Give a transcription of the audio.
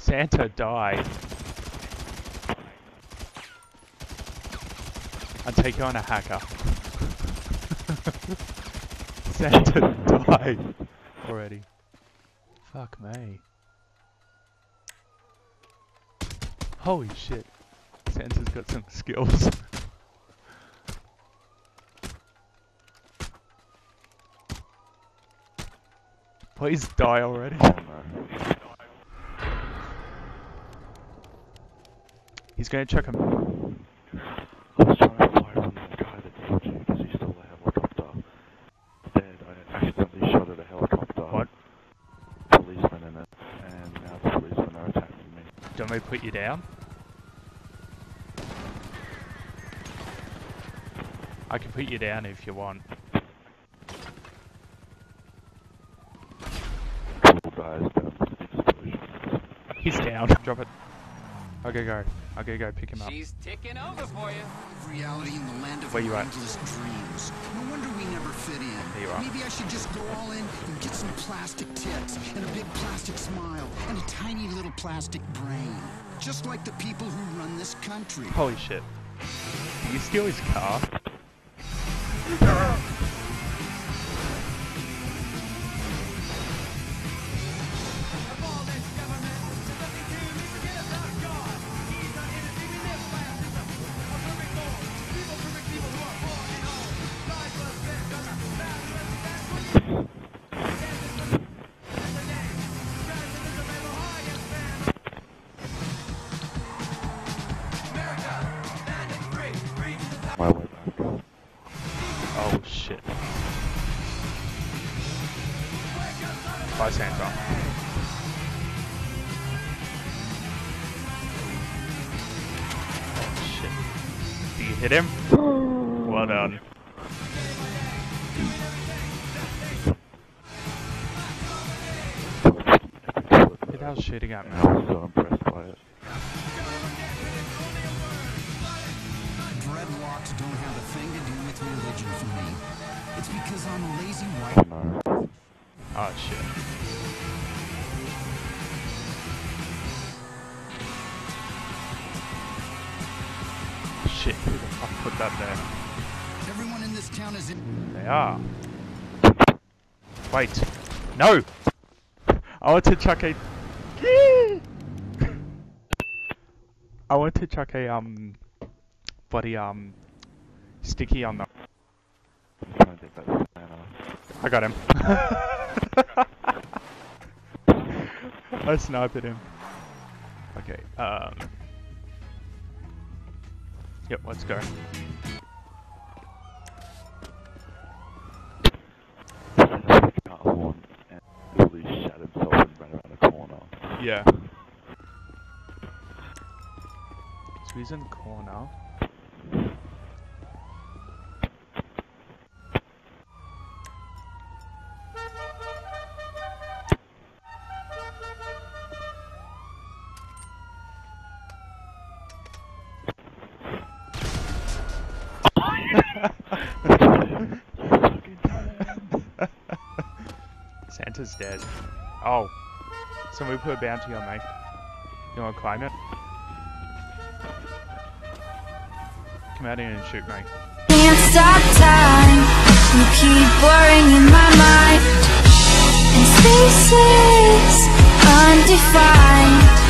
Santa died. I take on a hacker. Santa died already. Fuck me. Holy shit. Santa's got some skills. Please die already. Oh no. He's gonna check him. I was trying to fire on that guy that killed you because he stole the helicopter. Instead, I accidentally shot at a helicopter. What? Policeman in it, and now the policemen are attacking me. Don't to put you down? I can put you down if you want. Cool guys down for the explosion. He's down. Drop it. I'll go go. I'll go go pick him up. She's ticking over for you. Reality in the land of Where you at? endless dreams. No wonder we never fit in. There you are. Maybe I should just go all in and get some plastic tits and a big plastic smile and a tiny little plastic brain. Just like the people who run this country. Holy shit. Did you steal his car? Oh, oh, hit him? Well done. Who the hell's shooting at me? I was so impressed by it. Dreadlocks don't have a thing to do with religion for me. It's because I'm a lazy Oh white. no. Oh shit. Shit, who the fuck put that there? Everyone in this town is in. They are. Wait. No! I want to chuck a... I want to chuck a, um... Bloody, um... Sticky on the... I got him. I sniped at him. Okay, um... Yep, let's go. Santa picking up a horn and literally shat himself and ran around the corner. Yeah. So he's in the corner. Santa's dead. Oh. Somebody put a bounty on me. You wanna climb it? Come out here and shoot me. Can't stop time. You keep in my mind. And undefined.